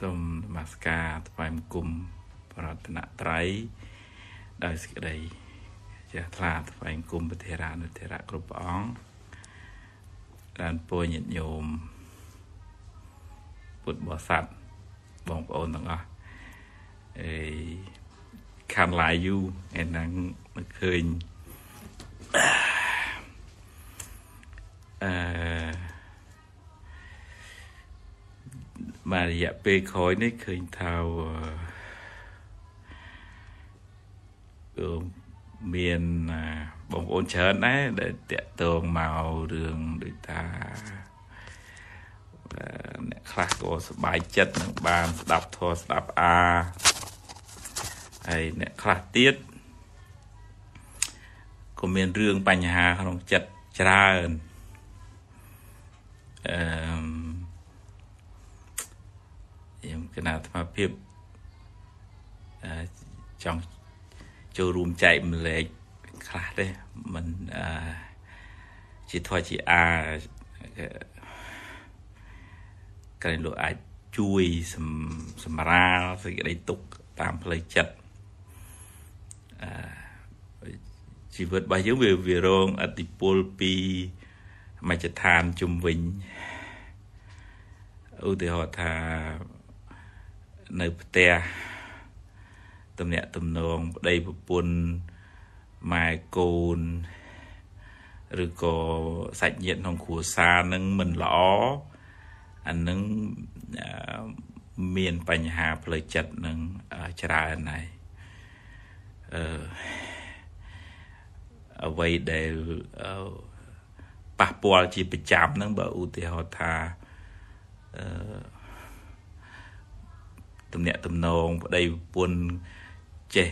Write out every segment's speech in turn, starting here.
សូមនមស្ការថ្វាយបង្គំប្រតនត្រ័យដោយសេចក្តីជ្រះថ្លាថ្វាយបង្គំព្រះធេរានុធេរៈគ្រប់ព្រះអង្គបានពួរញាតិញោមពុទ្ធបរិស័ទបងប្អូនទាំងអស់អេខានឡាយយូឯហ្នឹងមិនឃើញអឺ មករយៈពេលក្រោយនេះឃើញថាអឺមានបងប្អូនច្រើនដែរដែលតាក់ទងមករឿងដូចថាអ្នកខ្លះក៏សប្បាយចិត្តនឹងបានស្ដាប់ធម៌ស្ដាប់អាហើយអ្នកខ្លះទៀតក៏មានរឿងបញ្ហាក្នុងចិត្តច្រើនអឺ ខ្ញុំគណៈអាត្មាភាពចង់ចូលរួមចែកម្លែកខ្លះទេមិនជាធွာជាអាក្រែងលោកអាចជួយសម្រាលសេចក្តីទុកតាមផ្លូវចិត្តអឺជីវិតរបស់យើងវាវារងអតិពលពីមជ្ឈដ្ឋានជំវិញឧទាហរណ៍ថា នៅផ្ទះតំណាក់តំណងប្តីប្រពន្ធម៉ែកូនឬក៏សាច់ញាតិក្នុងគ្រួសារនឹងមិនល្អអានឹងមានបញ្ហាផ្លូវចិត្តនឹងច្រើនហើយអឺអ្វីដែលប៉ះពាល់ជាប្រចាំហ្នឹងបើឧទាហរណ៍ថាអឺ ទំនាក់ទំនងប្តីប្រពន្ធចេះ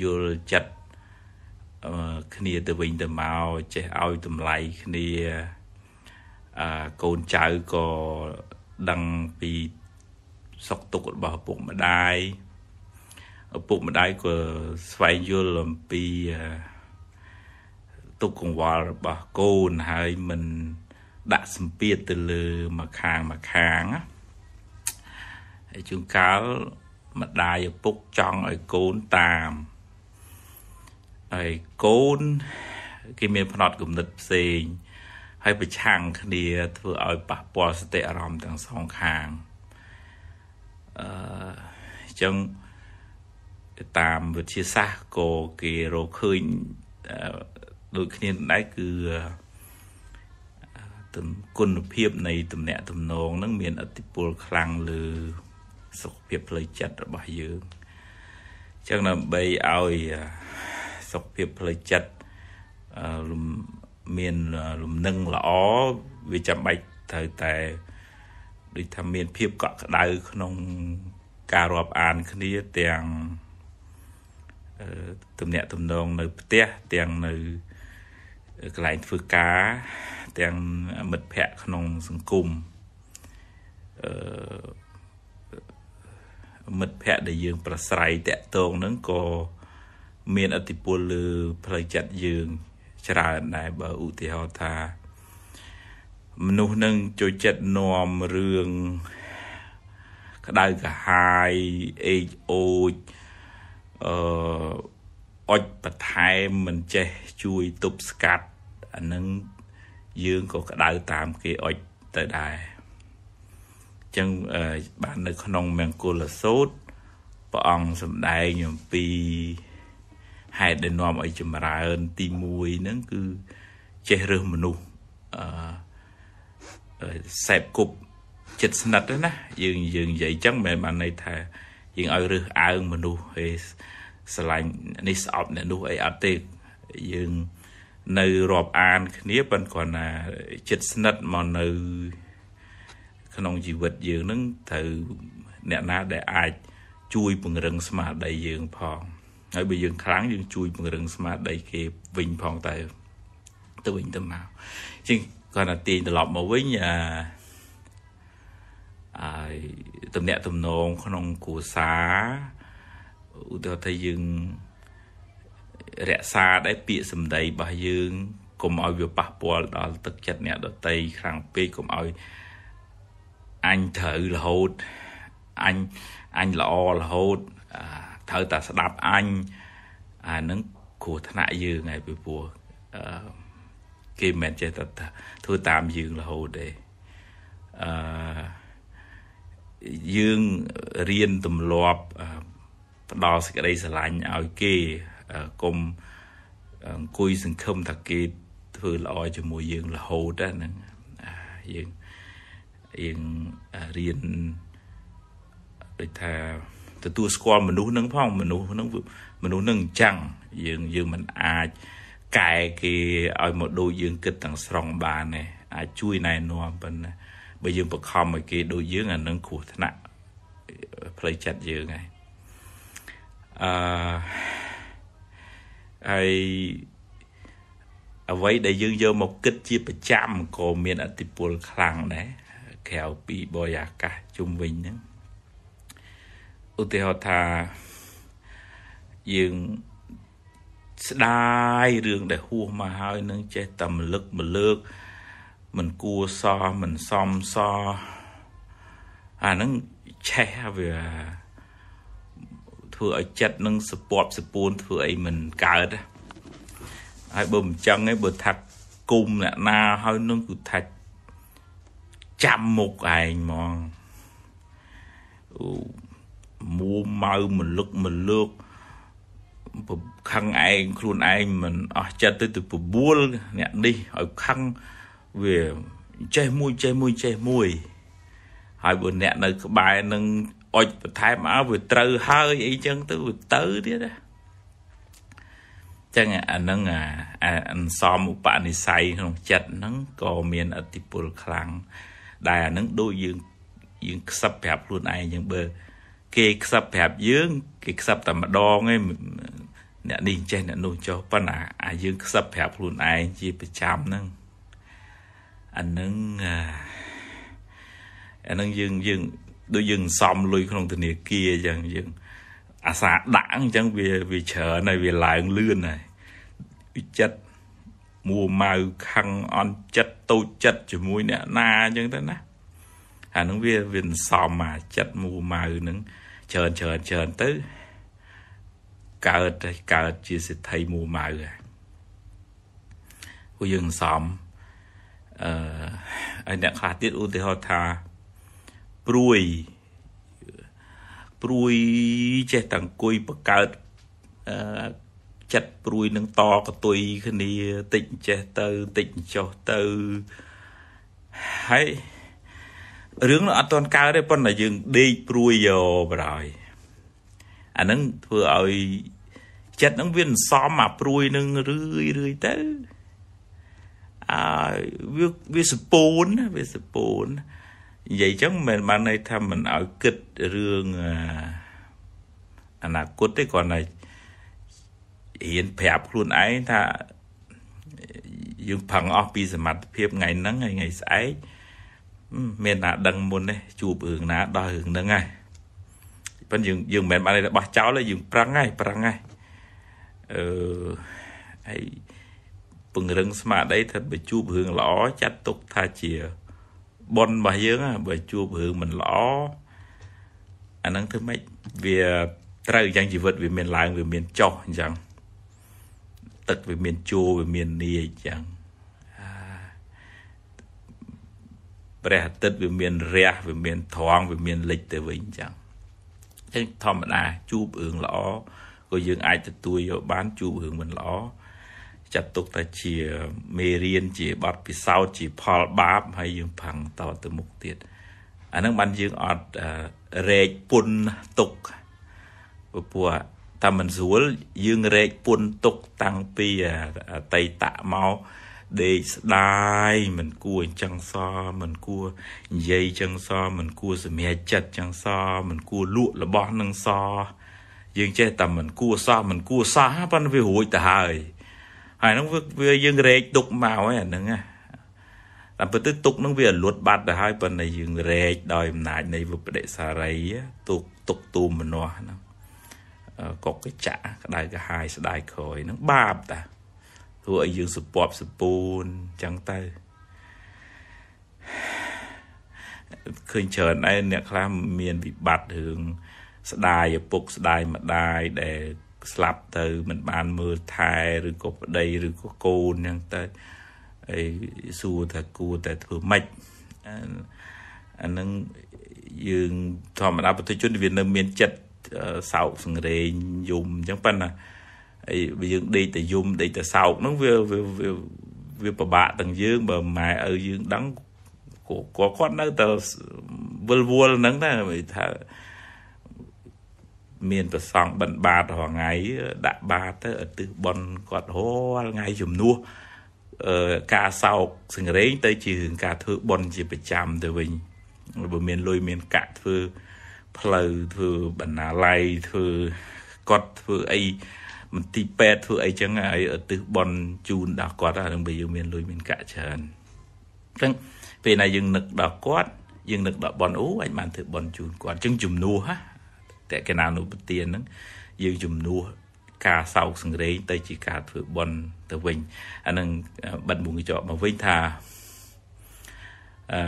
យល់ចិត្តគ្នាទៅវិញទៅមកចេះឲ្យតម្លៃគ្នាអឺកូនចៅក៏ដឹងពីសុខទុក្ខរបស់ឪពុកម្ដាយឪពុកម្ដាយក៏ស្វែងយល់អំពីទុកកង្វល់របស់កូនហើយមិនដាក់សម្ពាធទៅលើមួយខាងមួយខាងណាហើយ ជួនកាលម្ដាយឪពុកចង់ឲ្យកូនតាមហើយកូនគេមានផ្នត់គំនិតផ្សេងហើយប្រឆាំងគ្នាធ្វើឲ្យប៉ះពាល់សតិអារម្មណ៍ទាំងសងខាងអឺអញ្ចឹងតាមវិទ្យាសាស្ត្រក៏គេរកឃើញដូចគ្នាដែរគឺគុណភាពនៃទំនាក់ទំនងនឹងមានអតិពលខ្លាំងលើ សុខភាពផ្លូវចិត្តរបស់យើងអញ្ចឹងដើម្បីឲ្យសុខភាពផ្លូវចិត្តមានលំនឹងល្អវាចាំបាច់ត្រូវតែដូចថាមានភាពកក់ក្ដៅក្នុងការរាប់អានគ្នាទាំងទំនាក់ទំនងនៅផ្ទះទាំងនៅកន្លែងធ្វើការទាំងមិត្តភ័ក្តិក្នុងសង្គមអឺ មិត្តភ័ក្តិដែលយើង ប្រស្រ័យតាក់ទងហ្នឹងក៏មានអតិពលលើផ្លូវចិត្តយើងច្រើនដែរបើឧទាហរណ៍ថា មនុស្សនឹងចូលចិត្តនាំរឿងក្តៅកាហាយអេកអូចអឺអុចបន្ថែមមិនចេះជួយទប់ស្កាត់អានឹងយើងក៏ក្តៅតាមគេអុចទៅដែរ ចឹងបាននៅក្នុងមង្គលសូត្រព្រះអង្គសម្ដែងអំពីហេតុដែលនាំឲ្យចម្រើនទី1ហ្នឹងគឺចេះរើសមនុស្សអឺសែបគប់ចិត្តស្និទ្ធណាយើងយើងនិយាយចឹងមិនបានន័យថាយើងឲ្យរើសអើងមនុស្សហើយស្រឡាញ់នេះស្អប់អ្នកនោះអីអត់ទេយើងនៅរាប់អានគ្នាប៉ុន្តែគ្រាន់តែចិត្តស្និទ្ធមកនៅ ក្នុងជីវិតយើងនឹងត្រូវអ្នកណាដែលអាចជួយពង្រឹងស្មារតីយើងផងហើយបើយើងខ្លាំងយើងជួយពង្រឹងស្មារតីគេវិញផងទៅទៅវិញទៅមកជាងគាត់តែទាញត្រឡប់មកវិញអាហើយតំណាក់តំណងក្នុងគ្រួសារឧទាហរណ៍ថាយើងរក្សាដែរពាក្យសម្ដីរបស់យើងកុំឲ្យវាប៉ះពាល់ដល់ទឹកចិត្តអ្នកដតីខ្លាំងពេកកុំឲ្យ អញត្រូវរហូតអញអញល្អរហូតត្រូវតែស្ដាប់អញអានឹងគ្រោះថ្នាក់យើងហើយពីព្រោះអឺគេមិនចេះតែធ្វើតាមយើងរហូតទេអឺយើងរៀនទម្លាប់ផ្ដល់សេចក្តីស្រឡាញ់ឲ្យគេកុំអង្គុយសង្ឃឹមថាគេធ្វើល្អជាមួយយើងរហូតហ្នឹងយើង យើងរៀនដូចថាទទួលស្គាល់មនុស្សនឹងផងមនុស្សនឹងមនុស្សនឹងអញ្ចឹងយើងយើងមិនអាចកែគេឲ្យមកដូចយើងគិតទាំងស្រុងបានទេអាចជួយណែនាំប៉ុន្តែបើយើងបខំឲ្យគេដូចយើងអានឹងគ្រោះថ្នាក់ផ្លូវចិត្តយើងហើយអឺហើយអ្វីដែលយើងយកមកគិតជាប្រចាំក៏មានអតិពលខ្លាំងដែរ ក្រៅពីបរិយាកាសជុំវិញហ្នឹងឧទាហរណ៍ថាយើងស្ដាយរឿងដែលហួសមកហើយនឹងចេះតែមលឹកម្លើកមិនគួសោះមិនសមសោះអាហ្នឹងឆេះវាធ្វើឲ្យចិត្តនឹងសពប់សពួនធ្វើអីមិនកើតហើយបើមិនចឹងឯងបើថាគុំអ្នកណាហើយនឹងគឺថា ចាំមុខឯងហ្មងអូមួម៉ៅមលឹកមលើកខឹងឯងខ្លួនឯងមិនអស់ចិត្តទៅទៅបបួលអ្នកនេះឲ្យខឹងវាចេះមួយចេះមួយចេះមួយហើយបើអ្នកនៅក្បែរនឹងអុចបន្ថែមមកវាត្រូវហើយអីចឹងទៅវាទៅទៀតណាចឹងអានឹងអាអន្សំឧបនិស្ស័យក្នុងចិត្តហ្នឹងក៏មានអតិពលខ្លាំង ដែលអានឹងដូចយើងយើងខ្សឹបប្រាប់ខ្លួនឯងចឹងបើ គេខ្សឹបប្រាប់យើង គេខ្សឹបតែម្ដងឯងអ្នកនេះចេះអ្នកនោះចុះប៉ុន្តែអាយើងខ្សឹបប្រាប់ខ្លួនឯងជាប្រចាំហ្នឹងអានឹងអានឹងយើងយើងដូចយើងសំលុយក្នុងធនាគារអញ្ចឹងយើងអាសាដាក់អញ្ចឹងវាវាច្រើនហើយវាឡើងលឿនហើយវិចិត្ត មួម៉ៅខឹងអន់ចិត្តតូចចិត្តជាមួយអ្នកណាអញ្ចឹងទៅណាអានឹងវាវាសំអាចិត្តមួម៉ៅនឹងច្រើនច្រើនច្រើនទៅកើតកើតជាសិទ្ធិមួម៉ៅហើយពួកយើងសំអឺហើយអ្នកខ្លះទៀតឧទាហរណ៍ថាព្រួយព្រួយចេះតែអង្គុយបកើតអឺ ចិត្តព្រួយនឹងតកតុយគ្នាតិចចេះទៅតិចចុះទៅហើយរឿងនោះអត់ទាន់កើតទេប៉ុន្តែយើងដេកព្រួយយកបរហើយអានឹងធ្វើឲ្យចិត្តនឹងវាសំអាព្រួយនឹងរឿយរឿយទៅអើវាវាសពូនវាសពូននិយាយចឹងមិនបានន័យថាមិនឲ្យគិតរឿងអនាគតទេគ្រាន់តែ រៀនប្រាប់ខ្លួនឯងថាយើងផឹងអស់ពីសមត្ថភាពថ្ងៃហ្នឹងហើយថ្ងៃស្អែកមានណាដឹងមុនទេជួបរឿងណាដល់រឿងហ្នឹងហើយប៉ុន្តែយើងយើងមិនមែនបានតែបោះចោលទេយើងប្រឹងហើយប្រឹងហើយអឺហើយពង្រឹងស្មារតីថាបើជួបរឿងល្អចាត់ទុកថាជាប៉ុនរបស់យើងបើជួបរឿងមិនល្អអាហ្នឹងធ្វើម៉េចវាត្រូវយ៉ាងជីវិតវាមានឡើងវាមានចុះអញ្ចឹង ទឹកវាមានជួរវាមាននាយអញ្ចឹងព្រះអាទិត្យវាមានរះវាមានត្រង់វាមានលិចទៅវិញអញ្ចឹងអញ្ចឹងធម្មតាជួបរឿងល្អក៏យើងអាចទទួលយកបានជួបរឿងមិនល្អចាត់ទុកថាជាមេរៀនជាបទពិសោធន៍ជាផលបាបហើយយើងផឹងតទៅមុខទៀតអាហ្នឹងបានយើងអត់រែកពុនទុកព្រោះ តែមិនស្រួលយើងរែកពុនទុកតាំងពីអតីតមកដេកស្ដាយមិនគួរអញ្ចឹងសមិនគួរនិយាយអញ្ចឹងសមិនគួរសម្រេចចិត្តអញ្ចឹងសមិនគួរលក់របស់នឹងសយើងចេះតែមិនគួរសោះមិនគួរសោះប៉ុន្តែវារួចទៅហើយហើយហ្នឹងវាយើងរែកទុកមកហើយអាហ្នឹងណាតែពិតទៅទុកហ្នឹងវាលួតបាត់ទៅហើយប៉ុន្តែយើងរែកដោយអំណាចនៃវិបដិសារីទុកទុកទូមនោះហ្នឹង កុកកចាក់ក្តៅកាហាយស្ដាយក្រោយហ្នឹងបាបតាធ្វើឲ្យយើងសពប់សពូនចឹងទៅឃើញច្រើនដែរអ្នកខ្លះមានវិបត្តិរឿងស្ដាយឪពុកស្ដាយម្ដាយដែលស្លាប់ទៅមិនបានមើលថែឬក៏ប្តីឬក៏កូនអញ្ចឹងទៅអីសួរថាគួរតែធ្វើម៉េចអានឹងយើងធម្មតាប្រតិជនវានៅមានចិត្ត សោកសង្រេងយំអញ្ចឹងប៉ុន្តែអីបើយើងដេកតែយំដេកតែសោកហ្នឹងវាវាវាពិបាកទាំងយើងបើម៉ែឪយើងដឹងគាត់គាត់នៅតែវិលវល់ហ្នឹងដែរថាមានប្រសងបិណ្ឌបាតរាល់ថ្ងៃដាក់បាតទៅឧទ្ទិសបុណ្យគាត់រាល់ថ្ងៃជំនួសអឺការសោកសង្រេងទៅជារឿងការធ្វើបុណ្យជាប្រចាំទៅវិញបើមានលុយមានកាក់ធ្វើ ផ្លូវធ្វើបណ្ណាល័យធ្វើគាត់ធ្វើអីមន្ទីរពេទ្យធ្វើអីចឹងហើយឧទ្ទិសបុណ្យជូនដល់គាត់ហ្នឹងបើយើងមានលុយមានកាក់ច្រើនអញ្ចឹងពេលណាយើងនឹកដល់គាត់យើងនឹកដល់បុណ្យអូអាចបានធ្វើបុណ្យជូនគាត់អញ្ចឹងជំនួសណាតេកណានុពទានហ្នឹងយើងជំនួសការសោកសង្រេងទៅជាការធ្វើបុណ្យទៅវិញអានឹងបិទមុខកញ្ចក់មកវិញថាអឺ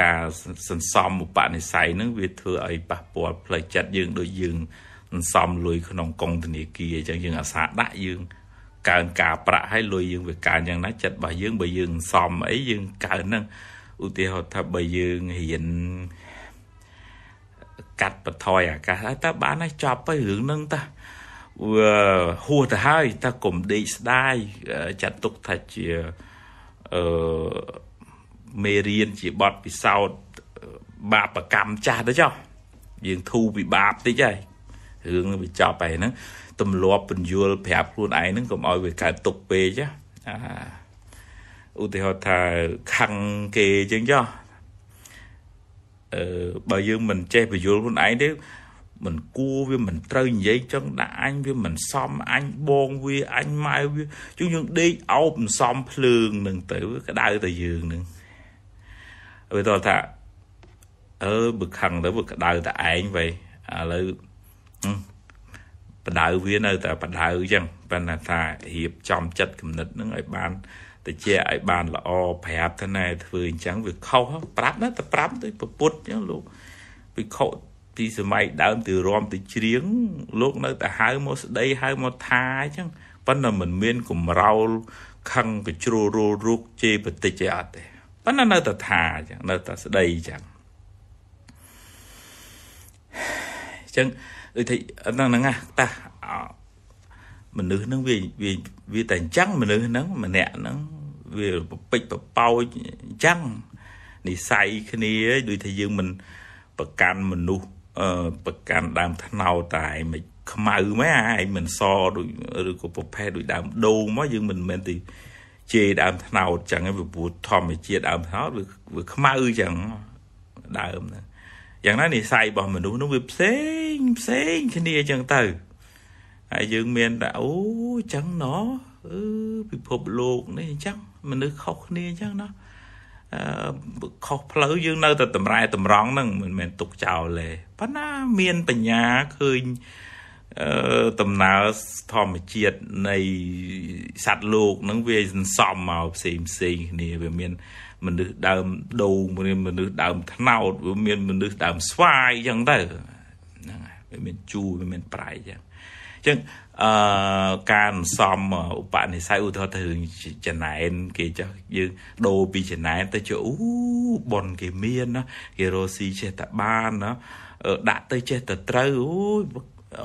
ការសន្សំឧបនិស្ស័យហ្នឹងវាធ្វើឲ្យប៉ះពាល់ផ្លូវចិត្តយើងដូចយើងសន្សំលុយក្នុងកងធនាគារអញ្ចឹងយើងអាសាដាក់យើងកើនការប្រាក់ឲ្យលុយយើងវាកើនយ៉ាងណាចិត្តរបស់យើងបើយើងសំអីយើងកើនហ្នឹងឧទាហរណ៍ថាបើយើងរៀនកាត់បន្ថយអាកាសហើយតើបានហើយចប់ទៅរឿងហ្នឹងតាវាហួសទៅហើយតើកុំដេកស្ដាយចាត់ទុកថាជាអឺ មេរៀនជាបទពិសោធន៍បាបកម្មចាស់ទៅចុះយើងធូរពីបាបតិចហើយរឿងវាចប់ហើយហ្នឹងទម្លាប់ពន្យល់ប្រាប់ខ្លួនឯងហ្នឹងកុំឲ្យវាកើតទុកពេកអាឧទាហរណ៍ថាខឹងគេអញ្ចឹងចុះអឺបើយើងមិនចេះបញ្យល់ខ្លួនឯងទេមិនគួរវាមិនត្រូវនិយាយចឹងដាក់អញវាមិនសមអញបងវាអញម៉ែវាជុំយើងដេកអោបមិនសមភ្លើងនឹងទៅក្តៅតែយើងនឹង វាតថាអឺបើខឹងទៅវាក្តៅតែឯងវ៉ៃឥឡូវបដៅវានៅតែបដៅចឹងប៉ុន្តែថារៀបចំចិត្តគំនិតនឹងឲ្យបានតិចឲ្យបានល្អប្រាប់ថាណែធ្វើអញ្ចឹងវាខុសប្រាប់ណាតែប្រាប់ទៅប្រពុតអញ្ចឹងលោកវិខុពីសម័យដើមទៅរំទៅច្រៀងលោកនៅតែហៅមកស្ដីហៅមកថាអញ្ចឹងប៉ុន្តែមិនមានកំរោលខឹងកជ្រួលរੂរុកជេរបតិចឯអត់ទេ ប៉ុន្តែនៅតែថាអញ្ចឹងនៅតែស្ដីអញ្ចឹងអញ្ចឹងដូចថាហ្នឹងហ្នឹងតាមនុស្សហ្នឹងវាវាវាតែអញ្ចឹងមនុស្សហ្នឹងម្នាក់ហ្នឹងវាពពេចពប៉ោចអញ្ចឹងនិស័យគ្នាដូចថាយើងមិនប្រកាន់មនុស្សអឺប្រកាន់ដើមថ្នោតតែមិនខ្មៅមែនឯងមិនសដូចឬក៏ប្រភេទដូចដើមដូងមកយើងមិនមែនទី ជេរដើមថ្នោតចឹងឯងព្រោះធម្មជាតិដើមថ្នោតវាខ្មៅចឹងដើមហ្នឹងយ៉ាងណានិស័យរបស់មនុស្សនោះវាផ្សេងផ្សេងគ្នាចឹងទៅហើយយើងមានតែអូចឹងណោះអឺពិភពលោកនេះអញ្ចឹងមនុស្សខុសគ្នាអញ្ចឹងណាអឺខុសផ្លូវយើងនៅតែតម្រែតម្រង់ហ្នឹងមិនមែនទុកចោលទេប៉ុន្តែមានបញ្ញាឃើញអឺ ដំណើរធម្មជាតិនៃសត្វលោកហ្នឹងវាសន្សំមកផ្សេងផ្សេងគ្នាវាមានមនុស្សដើមដូងមានមនុស្សដើមថ្នោតវាមានមនុស្សដើមស្វាយអញ្ចឹងទៅហ្នឹងហើយវាមានជូរវាមានប្រៃអញ្ចឹងអញ្ចឹងអឺការសំឧបនិស្ស័យឧទាហរណ៍ទៅរឿងចំណែនគេចុះយើងដូរពីចំណែនទៅជាអូប៉ុនគេមានណាគេរស់ស៊ីចេះតែបានណាដាក់ទៅចេះតែត្រូវអូ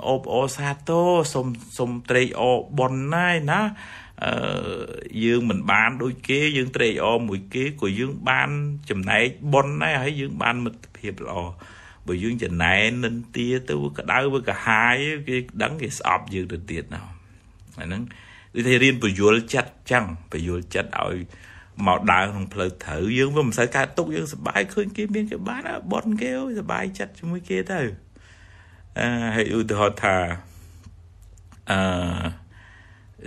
អូបអូសាទរសុំសុំត្រេកអប៉ុនណាយណាអឺយើងមិនបានដូចគេយើងត្រេកអរមួយគេក៏យើងបានចំណែកប៉ុនដែរហើយយើងបានមិត្តភាពល្អបើយើងចំណែននិនទាទៅក្តៅវាកាហាយគេដឹងគេស្អប់យើងទៅទៀតណាអាហ្នឹងដូចថារៀនបញ្យលចិត្តចឹងបញ្យលចិត្តឲ្យមកដើរក្នុងផ្លូវត្រូវយើងវាមិនសូវកើតទុកយើងសប្បាយឃើញគេមានគេបានបនគេសប្បាយចិត្តជាមួយគេទៅ អឺហើយឧទាហរណ៍ថាអឺ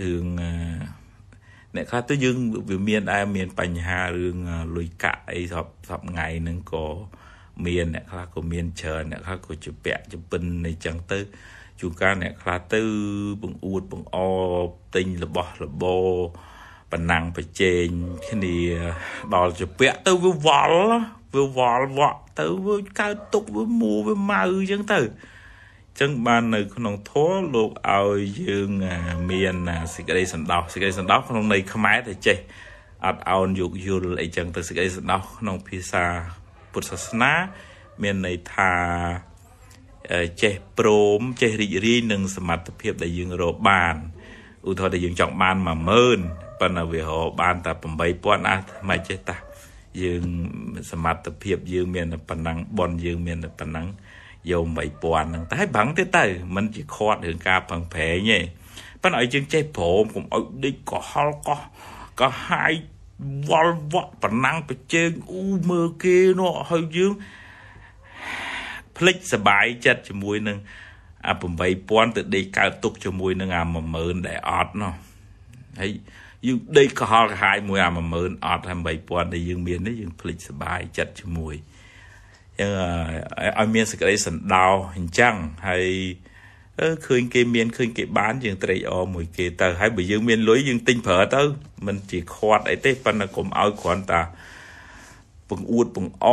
រឿងអ្នកខ្លះទៅយើងវាមានដែរមានបញ្ហារឿងលុយកាក់អីសពសពថ្ងៃហ្នឹងក៏មានអ្នកខ្លះក៏មានច្រើនអ្នកខ្លះក៏ជាពាក់ជាពិនអីចឹងទៅជួនកាលអ្នកខ្លះទៅបង្អួតបង្អទិញរបស់របរប៉ុណ្ណឹងប្រជែងគ្នាដល់ជាពាក់ទៅវាវល់វាវល់វក់ទៅវាកើតទុកវាមូវាម៉ៅអញ្ចឹងទៅ ចឹងបាននៅក្នុងធម៌លោកឲ្យយើងមានសេចក្តីសន្តោសសេចក្តីសន្តោសក្នុងន័យខ្មែរទៅចេះអត់អោនយោគយល់អីចឹងទៅសេចក្តីសន្តោសក្នុងភាសាពុទ្ធសាសនាមានន័យថាចេះព្រមចេះរីករាយនឹងសមត្ថភាពដែលយើងរកបានឧទាហរណ៍ដែលយើងចង់បាន10000ប៉ុន្តែវារកបានតែ8000អះមិនចេះតាយើងសមត្ថភាពយើងមានប៉ុណ្ណឹងបនយើងមានប៉ុណ្ណឹង យក8000ហ្នឹងតែប្រឹងទៀតទៅมันជាខាត់រឿងការប្រឹងប្រែងទេប៉ុន្តែឲ្យយើងចេះព្រមកុំឲ្យដេកកុហលកោះក៏ហាយវល់វក់ប្រណាំងប្រជើងអ៊ូមើលគេនោះហើយយើងភ្លេចសបាយចិត្តជាមួយនឹងអា8000ទៅដេកកើតទុកជាមួយនឹងអា10000ដែលអត់នោះហើយយើងដេកកុហលកាហាយមួយអា10000អត់ហើយ8000ដែលយើងមាននេះយើងភ្លេចសបាយចិត្តជាមួយ យើងឲ្យមានសេចក្តីសន្តោសអញ្ចឹងហើយអឺឃើញគេមានឃើញគេបានយើងត្រេកអរមួយគេទៅហើយបើយើងមានលុយយើងទិញប្រើទៅមិនជាខាត់អីទេប៉ុន្តែកុំឲ្យគ្រាន់តែបង្អួតបង្អ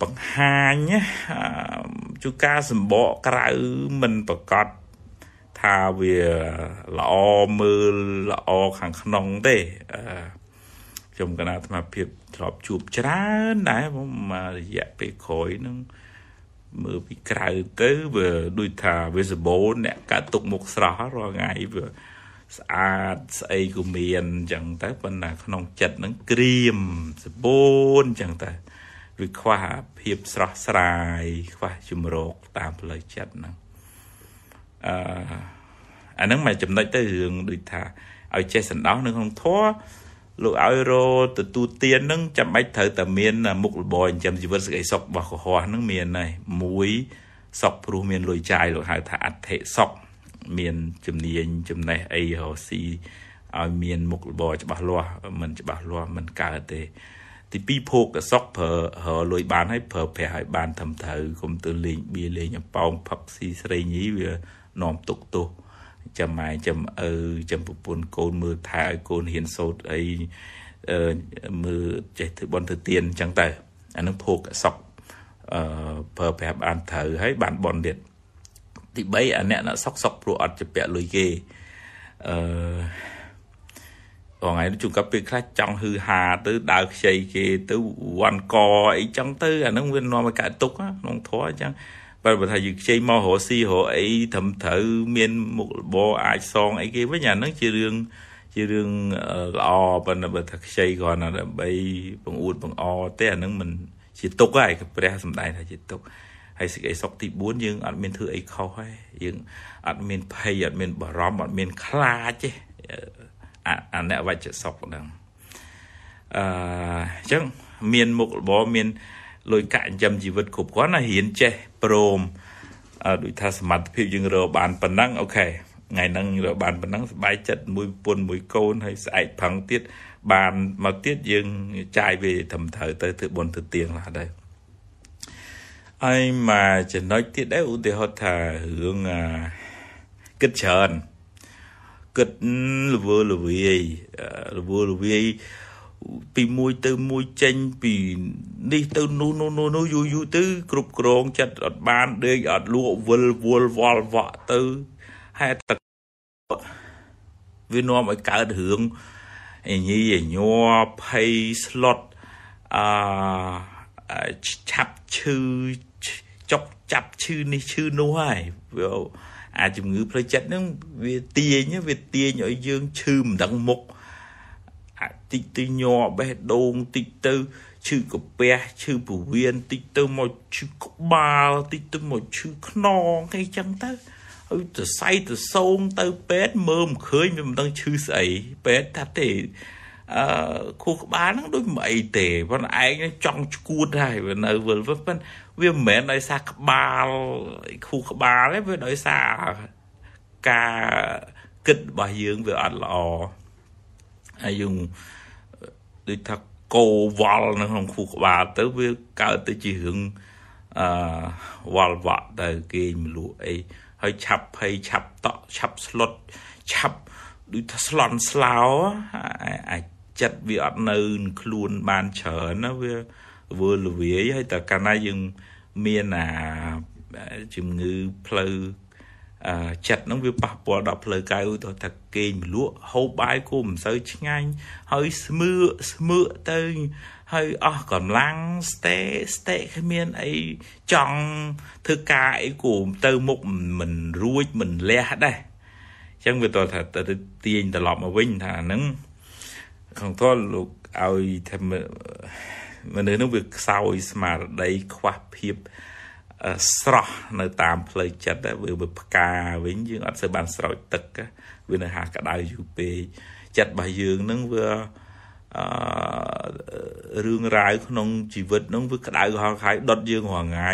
បង្ហាញជួការសម្បកក្រៅមិនប្រកាសថាវាល្អមើលល្អខាងក្នុងទេអឺ ខ្ញុំកណាអាត្មាភាពធ្លាប់ជួបច្រើនដែរមករយៈពេលក្រោយនឹងមើលពីក្រៅទៅវាដូចថាវាសបូនអ្នកកាត់ទុកមុខស្រស់រាល់ថ្ងៃវាស្អាតស្អីក៏មានអញ្ចឹងទៅប៉ុន្តែក្នុងចិត្តហ្នឹងក្រៀមសបូនអញ្ចឹងទៅវាខ្វះភាពស្រស់ស្រាយខ្វះជំរកតាមផ្លូវចិត្តហ្នឹងអឺអាហ្នឹងមកចំណុចទៅរឿងដូចថាឲ្យចេះសន្តោសនៅក្នុងធម៌ លោកឲ្យរទទួលទាននឹងចាំបាច់ត្រូវតែមានមុខរបរចិញ្ចឹមជីវិតសេចក្តីសុខរបស់កុហកនឹងមានហើយមួយសុខព្រោះមានលុយចាយលោកហៅថាអធិសុខមានជំនាញចំណេះអីរស៊ីឲ្យមានមុខរបរច្បាស់លាស់មិនច្បាស់លាស់មិនកើតទេ ទីពីរភោគសុខប្រើរលុយបានហើយប្រើប្រាស់ឲ្យបានត្រឹមត្រូវកុំទៅលេងបៀលេងអប៉ោងផឹកស៊ីស្រីញីវានាំទុកទោស ចាំម៉ែចាំឪចាំប្រពន្ធកូនមើលថែឲ្យកូនហ៊ានសូត្រអីអឺមើលចេះធ្វើបន់ធ្វើទៀនអញ្ចឹងទៅអានឹងភោគសក់អឺប្រើប្រាស់បានត្រូវហើយបានបន់ទៀតទី3អាអ្នកអ្នកសក់សក់ព្រោះអត់ជាពាក់លុយគេអឺបងឯងជួនកាលពេលខ្លះចង់ហឺហាទៅដើរខ្ចីគេទៅវ៉ាន់កអីចឹងទៅអានឹងវានាំឲ្យកើតទុកក្នុងធម៌អញ្ចឹង បើបើថាយើងខ្ចីមករកស៊ីរកអីត្រឹមត្រូវមានមុខរបរអាចសងអីគេវិញអាហ្នឹងជារឿងជារឿងល្អប៉ុន្តែបើថាខ្ចីគ្រាន់តែដើម្បីបង្អួតបង្អទេអាហ្នឹងមិនជាទុកហើយព្រះសំដែងថាជាទុកហើយសេចក្តីសុខទី4យើងអត់មានធ្វើអីខុសហើយយើងអត់មានភ័យអត់មានបារម្ភអត់មានខ្លាចទេអាអ្នកវច្ចសុខហ្នឹងអឺអញ្ចឹងមានមុខរបរមាន លុយកាក់ចិញ្ចឹមជីវិតគ្រប់គ្រាន់ណារៀនចេះព្រមដូចថាសមត្ថភាពយើងរកបានប៉ុណ្ណឹងអូខេថ្ងៃហ្នឹងរកបានប៉ុណ្ណឹងសบายចិត្តមួយប្រពន្ធមួយកូនហើយស្អែកផឹងទៀតបានមកទៀតយើងចាយវាត្រឹមត្រូវទៅធ្វើបុណ្យទៅទៀងឡាដែរហើយមកចំណុចទៀតដែរឧទាហរណ៍ថារឿងគិតច្រើនគិតលវើលវាយលវើលវាយ ពីមួយទៅមួយចេញពីនេះទៅនោះនោះនោះនោះយូរយូរទៅ គ្រប់គ្រងចិត្តអត់បានដេកអត់លក់វិលវល់វល់វក់ទៅហេតុតែវានាំឲ្យកើតរឿងអញីញ័រភ័យស្លុតអឺឆាប់ឈឺចុកចាប់ឈឺនេះឈឺនោះហើយវាអាចជំងឺផ្លូវចិត្តហ្នឹងវាទាញវាទាញឲ្យយើងឈឺមិនដឹងមុខ តិចទៅញ័របេះដូងតិចទៅឈឺកាពះឈឺពោះវៀនតិចទៅមកឈឺក្បាលតិចទៅមកឈឺខ្នងអីចឹងទៅហើយទៅសៃទៅសោងទៅពេទ្យមើលមិនឃើញវាមិនដឹងឈឺស្អីពេទ្យថាទេអឺខួរក្បាលហ្នឹងដូចមិនអីទេប៉ុន្តែឯងចង់ឈួតហើយវានៅវិលប៉ុន្តែវាមិនមែនដោយសារក្បាលខួរក្បាលទេវាដោយសារការគិតរបស់យើងវាអត់ល្អ ហើយយើងដូចថាកោវល់នៅក្នុងខួរក្បាលទៅវាកើតទៅជារឿងអឺវល់វក់ទៅគេមលក់អីហើយឆាប់ភ័យឆាប់តក់ឆាប់ស្លុតឆាប់ដូចថាស្លន់ស្លោអាចចិត្តវាអត់នៅខ្លួនបានច្រើនណាវាវើលវាយហើយតែកាលណាយើងមានអាជំងឺផ្លូវអឺ ចិត្តហ្នឹងវាប៉ះពាល់ដល់ផ្លូវកាយឧទាហរណ៍ថាគេងមលក់ហូបបាយគោមិនសូវឆ្ងាញ់ហើយស្មឿស្មឿទៅហើយអស់កម្លាំងស្ទេស្ទេគ្មានអីចង់ធ្វើការអីគោទៅមុខមិនរួចមិនលះដែរអញ្ចឹងវាតថាទៅទាញត្រឡប់មកវិញថាហ្នឹងក្នុងតលោកឲ្យថាមនុស្សនោះវាខ្សោយស្មារតីខ្វះភាព ស្រស់នៅតាមផ្លូវចិត្តវាវាផ្កាវិញយើងអត់សូវបានស្រោចទឹកវានៅហាក្តៅយូរពេកចិត្តរបស់យើងនឹងវាអឺរឿងរ៉ាវក្នុងជីវិតហ្នឹងវាក្តៅហល់ខាយដុតយើងរាល់ថ្ងៃ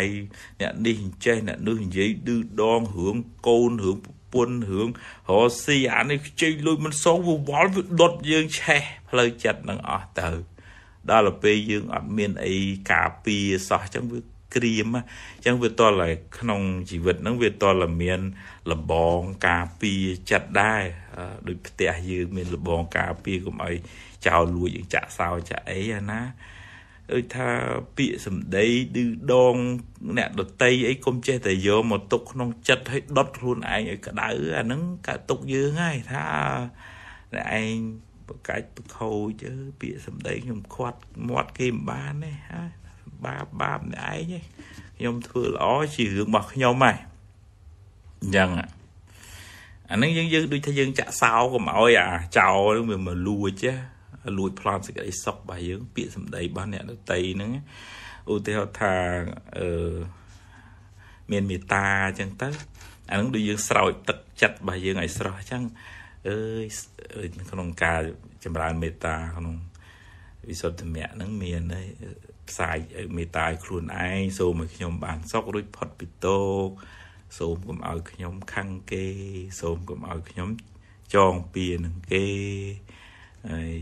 អ្នកនេះអញ្ចេះអ្នកនោះនិយាយឌឺដងរឿងកូនរឿងប្រពន្ធរឿងរស៊ីអានេះខ្ចីលុយមិនសងវាវល់វាដុតយើងឆេះផ្លូវចិត្តហ្នឹងអស់ទៅដល់ទៅពេលយើងអត់មានអីការពារសោះអញ្ចឹងវា ក្រៀមអញ្ចឹងវាតលក្នុងជីវិតហ្នឹងវាតលមានលបងការពារចិត្តដែរដូចផ្ទះយើងមានលបងការពារកុំឲ្យចោលលួចយើងចាក់សោចាក់អីអាណាដូចថាពាក្យសម្ដីឌឺដងអ្នកដតីអីកុំចេះតែយកមកទុកក្នុងចិត្តឲ្យដុតខ្លួនឯងឲ្យក្តៅអាហ្នឹងកើតទុកយើងហើយថាអ្នកឯងប្រកាច់ប្រខូចពាក្យសម្ដីខ្ញុំខាត់មាត់គេមិនបានទេហើយ បាបបាបអ្នកឯងខ្ញុំធ្វើល្អជារឿងរបស់ខ្ញុំហើយអញ្ចឹងអានឹងយើងយើងដូចថាយើងចាក់សោកុំឲ្យអាចោលនឹងវាមកលួចលួចប្លន់សេចក្តីសុខរបស់យើងពាក្យសម្ដីរបស់អ្នកដតីហ្នឹងឧទាហរណ៍ថាអឺមានមេត្តាអញ្ចឹងទៅអានឹងដូចយើងស្រោចទឹកចិត្តរបស់យើងឲ្យស្រស់អញ្ចឹងអើយក្នុងការចម្រើនមេត្តាក្នុងវិសុទ្ធមគ្គហ្នឹងមានហើយ ផ្សាយមេត្តាឲ្យខ្លួនឯងសូមឲ្យខ្ញុំបានសុខរួចផុតពីទោសសូមកុំឲ្យខ្ញុំខឹងគេ សូមកុំឲ្យខ្ញុំចងពៀនឹងគេហើយ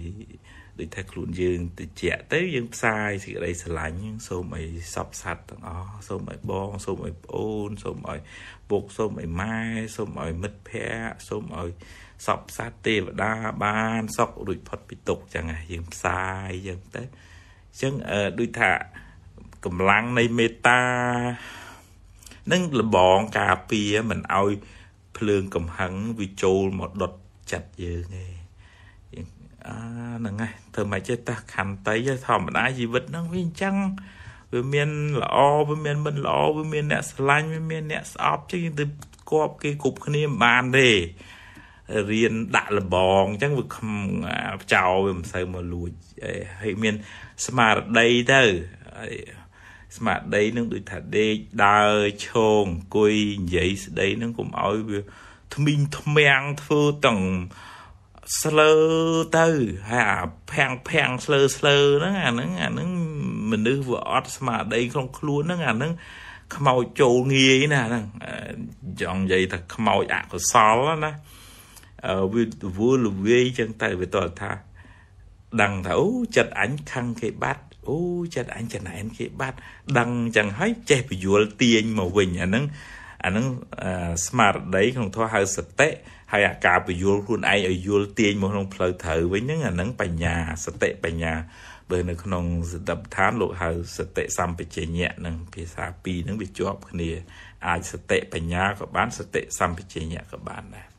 ដូចថាខ្លួនយើងតិចទៅយើងផ្សាយសេចក្តីស្រឡាញ់សូមឲ្យសពសัตว์ទាំងអស់សូមឲ្យបងសូមឲ្យប្អូនសូមឲ្យពុកសូមឲ្យម៉ែសូមឲ្យមិត្តភ័ក្តិសូមឲ្យសពសัตว์ទេវតាបានសុខរួចផុតពីទុក្ខចឹងយើងផ្សាយចឹងទៅអញ្ ចឹងដូចថាកម្លាំងនៃមេត្តានឹងលបងការពារមិនឲ្យភ្លើងកំហឹងវាចូលមកដុតចិត្តយើងទេអាហ្នឹងហើយធ្វើមិនចេះតះខន្តីធម្មតាជីវិតហ្នឹងវាអញ្ចឹងវាមានល្អវាមានមិនល្អវាមានអ្នកស្រឡាញ់វាមានអ្នកស្អប់ចឹងយើងទៅគប់គេគ្រប់គ្នាមិនបានទេ រៀនដាក់លបងអញ្ចឹងវាខំចោលវាមិនសូវមកលួចហើយមានស្មារតីទៅស្មារតីនឹងដូចថាដេកដើរឈងអង្គុយនិយាយស្ដីនឹងកុំឲ្យវាថ្មីងថ្មាំងធ្វើទាំងស្លើទៅហើយអាភាំងភាំងស្លើស្លើហ្នឹងអាហ្នឹងអាហ្នឹងមនុស្សវាអត់ស្មារតីក្នុងខ្លួនហ្នឹងអាហ្នឹងខ្មោចចូលងាយណាហ្នឹងចង់និយាយថាខ្មោចអកុសលណា វាវល់លវាយចឹងទៅវាតើថា ដឹងថាអូចិត្តអញខឹងគេបាត់អូចិត្តអញចំណែនគេបាត់ដឹងចឹងហើយចេះពយល់ទាញមកវិញអាហ្នឹងអាហ្នឹងស្មារតីក្នុងធម៌ហៅសតិហើយអាការពយល់ខ្លួនឯងឲ្យយល់ទាញមកក្នុងផ្លូវត្រូវវិញហ្នឹងអាហ្នឹងបញ្ញាសតិបញ្ញាបើនៅក្នុងសតិប្បដ្ឋានលោកហៅសតិសម្បជញ្ញៈនឹងភាសាពីរហ្នឹងវាជាប់គ្នាអាចសតិបញ្ញាក៏បានសតិសម្បជញ្ញៈក៏បានដែរ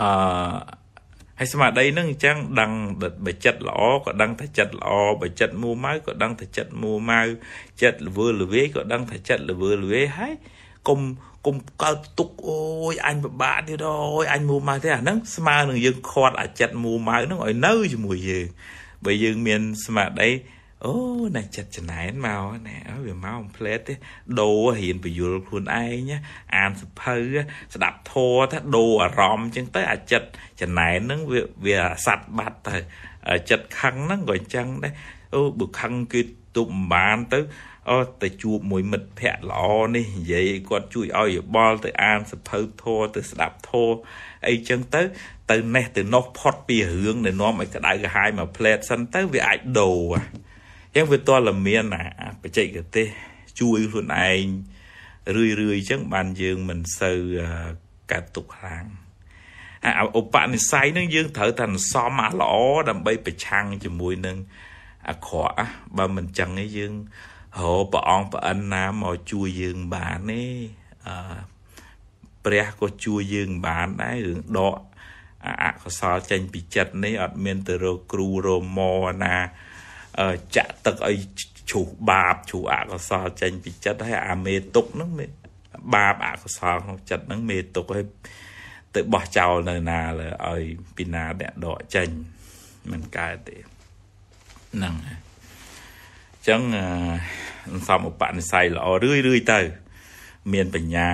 អឺហើយស្មារតីនឹងអញ្ចឹងដឹងបើចិត្តល្អក៏ដឹងថាចិត្តល្អបើចិត្តមួម៉ៅក៏ដឹងថាចិត្តមួម៉ៅចិត្តល្វើល្វាយក៏ដឹងថាចិត្តល្វើល្វាយហើយកុំកុំកើតទុកអូយអញពិបាកទៀតអូយអញមួម៉ៅទេអាហ្នឹងស្មើនឹងយើងខាត់អាចិត្តមួម៉ៅហ្នឹងឲ្យនៅជាមួយយើងបើយើងមានស្មារតី អូណែចិត្តចំណែនមកណែវាមកអំផ្លែតទេដូររៀនបញ្យលខ្លួនឯងអានសភៅស្ដាប់ធម៌ថាដូរអារម្មណ៍អញ្ចឹងទៅអាចិត្តចំណែនហ្នឹងវាវាសัตว์បាត់ទៅចិត្តខឹងហ្នឹងក៏អញ្ចឹងដែរអូបើខឹងគេទប់មិនបានទៅអូទៅជួបមួយមិត្តភ័ក្តិល្អនេះនិយាយគាត់ជួយឲ្យយោបល់ទៅអានសភៅធម៌ទៅស្ដាប់ធម៌អីចឹងទៅ ទៅណេះទៅនោះផុតពីរឿងដែលនាំឲ្យក្តៅក្រហាយមកផ្លែតសិនទៅវាអាចដូរ ចឹងវាតលមានអាបច្ចេកទេសជួយខ្លួនឯងរឿយរឿយចឹងបានយើងមិនសូវកាត់ទុកខ្លាំងឧបនិស្ស័យនឹងយើងត្រូវតែសំអាល្អដើម្បីប្រឆាំងជាមួយនឹងអាក្រក់បើមិនចឹងទេយើងរកព្រះអង្គប្រអិនណាមកជួយយើងបានទេអឺព្រះក៏ជួយយើងបានដែររឿងដកអកុសលចេញពីចិត្តនេះអត់មានទៅរកគ្រូរមណា ចាក់ទឹកឲ្យជ្រុះបាបជ្រុះអកុសលចេញពីចិត្តហើយអាមេទុកហ្នឹងបាបអកុសលក្នុងចិត្តហ្នឹងមេទុកឲ្យទៅបោះចោលនៅណាលើឲ្យពីណាអ្នកដកចេញមិនកើតទេហ្នឹងហើយអញ្ចឹងសំឧបនិស្ស័យល្អរឿយរឿយទៅ មានបញ្ញា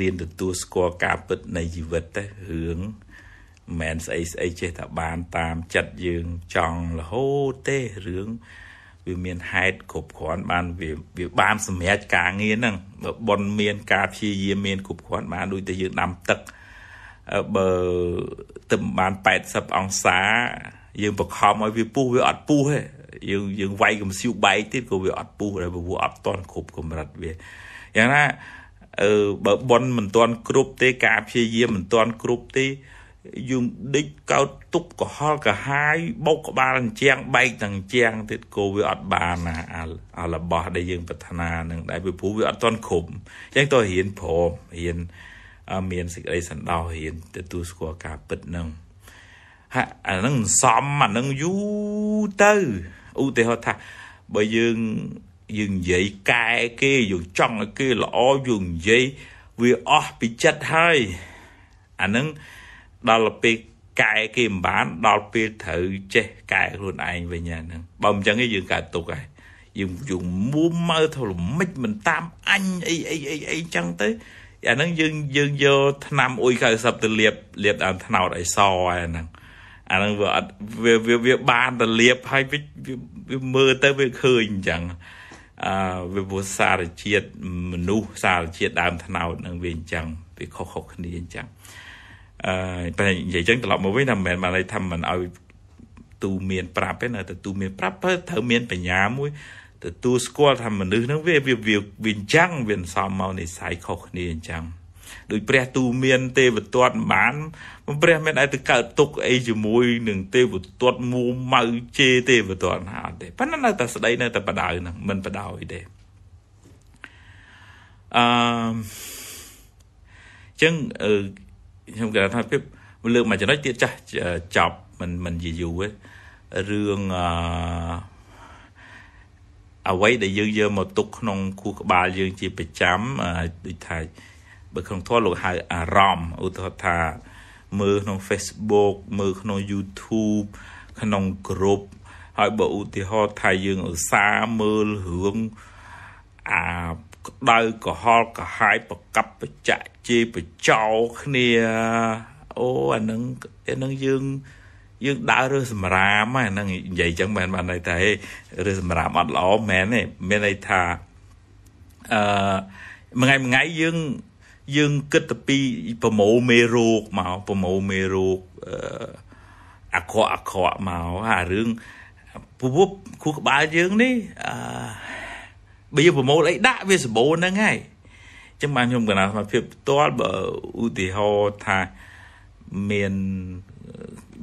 រៀនទទួលស្គាល់ការពិតនៃជីវិតទៅរឿង មិនស្អីស្អីចេះតែបានតាមចិត្តយើងចង់រហូតទេរឿងវាមានហេតុគ្រប់គ្រាន់បានវាវាបានសម្រេចការងារហ្នឹងបើប៉ុនមានការព្យាយាមមានគ្រប់គ្រាន់បានដូចតែយើងដាំទឹកបើទឹកបាន80អង្សា យើងបខំឲ្យវាពុះវាអត់ពុះទេយើងយើងវាយកំសៀវបែកទៀតក៏វាអត់ពុះដែរព្រោះអត់តន់គ្រប់កម្រិតវាយ៉ាងណាអឺបើប៉ុនមិនតន់គ្រប់ទេការព្យាយាមមិនតន់គ្រប់ទេ យើងដេកកោតទុកកុហលកាហាយបោកក្បាលអញ្ចាំងបែកទាំងអញ្ចាំងទៀតក៏វាអត់បានណាអារបស់ដែលយើងប្រាថ្នានឹងដែរពីព្រោះវាអត់តន់គ្រប់អញ្ចឹងតើរៀនព្រមរៀនមានសេចក្តីសន្តោសរៀនទទួលស្គាល់ការពិតនឹងហាអានឹងសំអានឹងយូរទៅឧទាហរណ៍ថាបើយើងយើងនិយាយកែគេយើងចង់ឲ្យគេល្អយើងនិយាយវាអស់ពីចិត្តហើយអានឹង ដល់ពេលកែគេមិនបានដល់ពេលត្រូវចេះកែខ្លួនឯងវិញហ្នឹងបើមិនចឹងទេយើងកើតទុកហើយយើងយើងមួម៉ៅធ្វើល្មិចមិនតាមអញអីអីអីអីចឹងទៅអាហ្នឹងយើងយើងយកឆ្នាំអ៊ុយ90ទៅលាបលាបដើមថ្នោតឲ្យសហើយហ្នឹងអាហ្នឹងវាអត់វាវាបានទៅលាបហើយវាមើលទៅវាឃើញអញ្ចឹងអឺវាពោះសារជាតិមនុស្សសារជាតិដើមថ្នោតនឹងវាអញ្ចឹងវាខុសៗគ្នាអញ្ចឹង អឺតែនិយាយចឹងត្រឡប់មកវិញថាមិនមែនមកន័យថាមិនឲ្យទូមានប្រាប់ទេណាតែទូមានប្រាប់ត្រូវមានបញ្ញាមួយទទួលស្គាល់ថាមនុស្សហ្នឹងវាវាវាអញ្ចឹងវាសំមកនិស័យខុសគ្នាអញ្ចឹងដោយព្រះទូមានទេវទត្តបានព្រះមានតែទៅកើតទុកអីជាមួយនឹងទេវទត្តមួម៉ៅជេទេវទត្តណាអត់ទេប៉ុន្តែនៅតែស្ដីនៅតែបដៅហ្នឹងមិនបដៅទេអឺចឹង ខ្ញុំគិតថាភាពលើកមួយចំណុចទៀតចាស់ចប់មិនមិនយូរទេរឿងអឺអ្វីដែលយើងយកមកទុកក្នុងខួរក្បាលយើងជាប្រចាំដូចថាបើក្នុងធម៌លោកហៅអារម្មណ៍ឧទាហរណ៍ថាមើលក្នុង Facebook មើលក្នុង YouTube ក្នុង group ហើយបើឧទាហរណ៍ថាយើងឧស្សាហ៍មើលរឿងអា ក្តៅក្រហល់ក្រហាយប្រកាប់បច្ចៈជេរបចោគ្នាអូអានឹងអានឹងយើងយើងដើររើសម្រាមហ្នឹងនិយាយចឹងមិនបានន័យថាហេរើសម្រាមអត់ល្អមែនទេមានន័យថាអឺមួយថ្ងៃមួយថ្ងៃយើងយើងគិតទៅពីប្រមូលមេរោគមកប្រមូលមេរោគអឺអាក្រក់អាក្រក់មកអារឿងពពុះខួរក្បាលយើងនេះអឺ បើយើងប្រមូលអីដាក់វាសម្បូរហ្នឹងហើយចឹងបានខ្ញុំកណាសមាភិបផ្ទាល់បើឧទាហរណ៍ថាមាន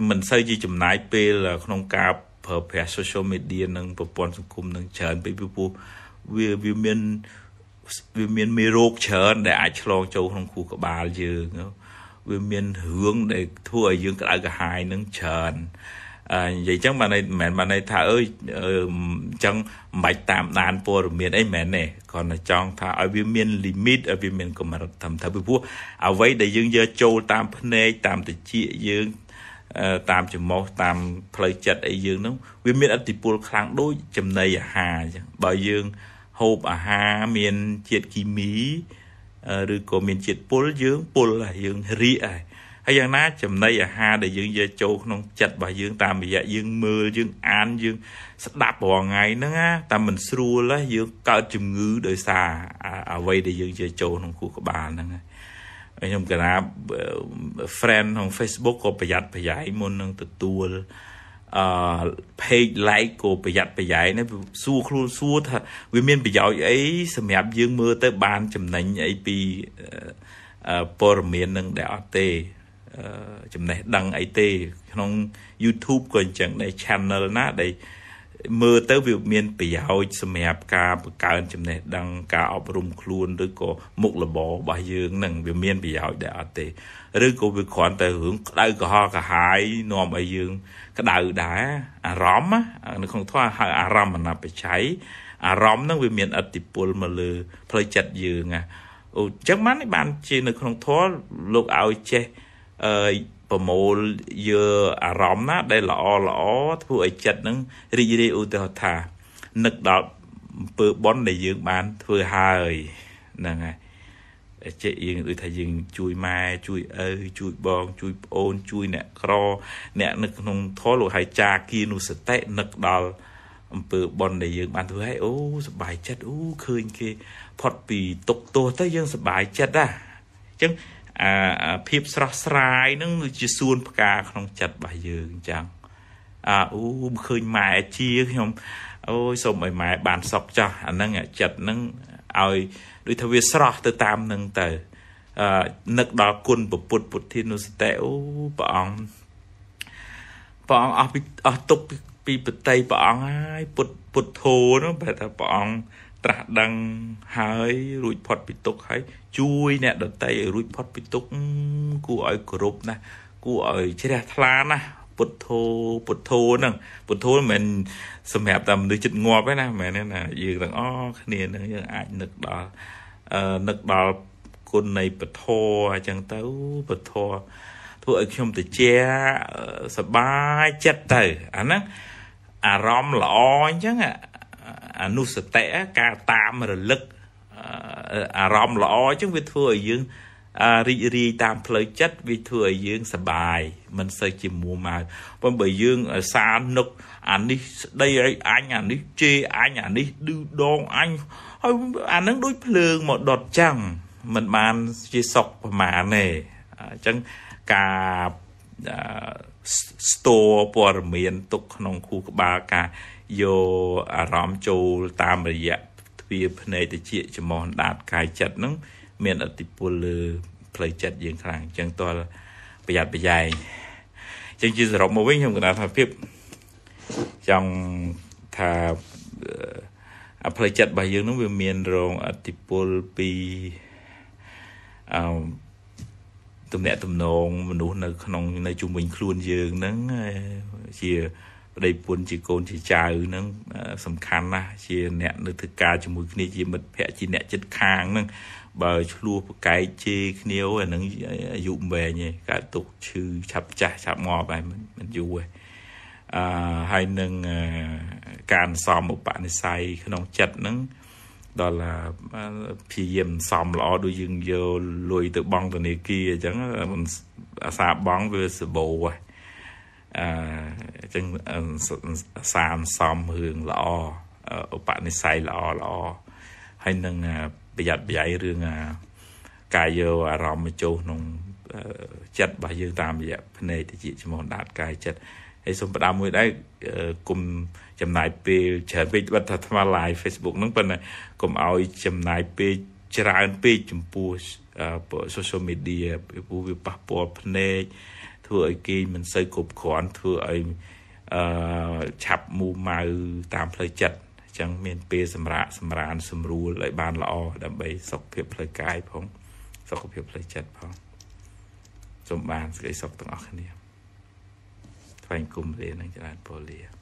មិនសូវជាចំណាយពេលក្នុងការប្រើប្រាស់ social media និងប្រព័ន្ធសង្គមនឹងច្រើនពេកពីព្រោះវាវាមានវាមានមេរោគច្រើនដែលអាចឆ្លងចូលក្នុងខួរក្បាលយើងវាមានរឿងដែលធ្វើឲ្យយើងក្តៅក្រហាយនឹងច្រើន និយាយចឹងបានមិនមែនបានន័យថាអើយអញ្ចឹងមិនបាច់តាមដានព័ត៌មានអីមិនមែនទេគ្រាន់តែចង់ថាឲ្យវាមាន limit ឲ្យវាមានកម្រិតត្រឹមត្រូវពីព្រោះអ្វីដែលយើងយកចូលតាមភ្នែកតាមតិចយើងតាមច្រមុះតាមផ្លូវចិត្តអីយើងហ្នឹងវាមានអតិពលខ្លាំងដូចចំណីអាហារអញ្ចឹងបើយើងហូបអាហារមានជាតិគីមីឬក៏មានជាតិពុលយើងពុលហើយយើងរីកហើយ ហើយយ៉ាងណាចំណីអាហារដែលយើងយកចូលក្នុងចិត្តរបស់យើងតាមរយៈយើងមើលយើងអានយើងស្ដាប់រាល់ថ្ងៃហ្នឹងណាតែមិនស្រួលទេយើងកើតជំងឺដោយសារអ្វីដែលយើងយកចូលក្នុងខួរក្បាលហ្នឹងខ្ញុំកណា friend ក្នុង Facebook ក៏ប្រយ័ត្នប្រយែងមុននឹងទទួលអឺ page like ក៏ប្រយ័ត្នប្រយែងណាសួរខ្លួនសួរថាវាមានប្រយោជន៍អីសម្រាប់យើងមើលទៅបានចំណេញអីពីព័ត៌មាននឹងដែលអត់ទេ ចំណេះដឹងអីទេ ក្នុង YouTube ក៏អញ្ចឹងដែរ channel ណាដែលមើលទៅវាមានប្រយោជន៍សម្រាប់ការបង្កើនចំណេះដឹងការអប់រំខ្លួនឬក៏មុខរបររបស់យើងនឹងវាមានប្រយោជន៍ដែរអត់ទេឬក៏វាគ្រាន់តែរឿងក្តៅក្រហល់ក្រហាយនាំឲ្យយើងក្តៅដែរអារម្មណ៍នៅក្នុងធម៌ហៅអារម្មណ៍អនបច្ច័យអារម្មណ៍ហ្នឹងវាមានអតិពលមកលើផ្លូវចិត្តយើងណាអូអញ្ចឹងបានបានជានៅក្នុងធម៌លោកឲ្យចេះ អឺប្រមូលយកអារម្មណ៍ណា ដែលល្អល្អធ្វើឲ្យចិត្តនឹងរីករាយឧទាហរណ៍ថានឹកដល់អំពើបន់ដែលយើងបានធ្វើហើយហ្នឹងហើយចេះយើងដូចថាយើងជួយម៉ែជួយឪជួយបងជួយប្អូនជួយអ្នកក្រអ្នកនៅក្នុងធម៌លោកហៅចាគីនុសតិនឹកដល់អំពើបន់ដែលយើងបានធ្វើហើយអូសប្បាយចិត្តអូឃើញគេផុតពីទុកទោសទៅយើងសប្បាយចិត្តណាអញ្ចឹង អាភាពស្រស់ស្រាយនឹងជាសួនផ្កាក្នុងចិត្តរបស់យើងអញ្ចឹងអើអូឃើញម៉ែជាខ្ញុំអូយសូមឲ្យម៉ែបានសុខចាស់អាហ្នឹងចិត្តហ្នឹងឲ្យដូចថាវាស្រស់ទៅតាមនឹងទៅអឺនឹកដល់គុណពុទ្ធពុទ្ធានុសតិអូព្រះអង្គព្រះអង្គអស់ពីអស់ទុកពីបតីព្រះអង្គហើយពុទ្ធពុទ្ធោនោះបែរថាព្រះអង្គ ត្រាស់ដឹងហើយរួចផុតពីទុកហើយជួយអ្នកដតីឲ្យរួចផុតពីទុកគួរឲ្យគោរពណាស់គួរឲ្យជ្រះថ្លាណាស់ពុទ្ធោពុទ្ធោហ្នឹងពុទ្ធោមិនមែនសម្រាប់តែមនុស្សចិត្តងាប់ទេណាមិនមែនណាយើងទាំងអស់គ្នានឹងយើងអាចនឹកដល់អឺនឹកដល់គុណនៃពធអញ្ចឹងទៅពធធ្វើឲ្យខ្ញុំទៅជាសบายចិត្តទៅអាហ្នឹងអារម្មណ៍ល្អអញ្ចឹង អនុសតិការតាមរលឹកអារម្មណ៍ល្អអញ្ចឹងវាធ្វើឲ្យយើងរីករាយតាមផ្លូវចិត្តវាធ្វើឲ្យយើងសបាយមិនសូវជាមួម៉ៅប៉ុន្តែបើយើងសានុកអានេះស្ដីឲ្យអញអានេះជេរអញអានេះឌឺដងអញហើយអានឹងដូចភ្លើងមកដុតចឹងមិនបានជាសុខប្រមាណទេអញ្ចឹងការស្ទរព័ត៌មានទុកក្នុងខួរក្បាលការ យកអារម្មណ៍ចូលតាមរយៈទ្វាភ្នែកតិចចំោះដាតកាយចិត្តហ្នឹងមានអតិពលលើផ្លូវចិត្តយើងខ្លាំងអញ្ចឹងតលប្រយ័ត្នប្រយែងអញ្ចឹងជាសរុបមកវិញខ្ញុំគណៈថាភាពចង់ថាអផ្លូវចិត្តរបស់យើងនឹងវាមានរងអតិពលពីអឺទំនាក់ទំនងមនុស្សនៅក្នុងនៅជុំវិញខ្លួនយើងហ្នឹងជា ប្តីពុនជាកូនជាចៅហ្នឹងសំខាន់ណាស់ជាអ្នកនៅធ្វើការជាមួយគ្នាជាមិត្តភ័ក្តិជាអ្នកចិត្តខាងហ្នឹងបើឆ្លោះប្រកែកជេរគ្នាអាហ្នឹងអាយុវែងឯងកើតទុកឈឺឆាប់ចាស់ឆាប់ងាប់ហើយមិនយូរឯងអឺហើយនឹងការសំឧបនិស្ស័យក្នុងចិត្តហ្នឹងដល់ព្យាយាមសំល្អដូចយើងយកលុយទៅបង់ធនាគារអញ្ចឹងអាសាបង់វាសបោហ៎ អញ្ចឹងសានសំរឿងល្អឧបនិស្ស័យល្អល្អហើយនឹងប្រយ័ត្នប្រយែងរឿងកាយយកអារម្មណ៍មកចូលក្នុងចិត្តរបស់យើងតាមរយៈភ្នែកតិចចំហដាតកាយចិត្តហើយសូមផ្ដាំមួយដែរគុំចំណាយពេលច្រើនពេកបាត់ថាថ្ម live Facebook ហ្នឹងប៉ុន្តែកុំឲ្យចំណាយពេលច្រើនពេកចំពោះ social media ពីព្រោះវាប៉ះពាល់ភ្នែក ធ្វើឲ្យគេមិនសូវគ្រប់គ្រាន់ធ្វើឲ្យអឺឆាប់មូម៉ៅតាមផ្លូវចិត្តអញ្ចឹងមានពេលសម្រាប់សម្រានសម្រួលឲ្យបានល្អដើម្បីសុខភាពផ្លូវកាយផងសុខភាពផ្លូវចិត្តផងសូមបានសេចក្តីសុខទាំងអស់គ្នាថ្លែងគុំលានឹងចរានពលលា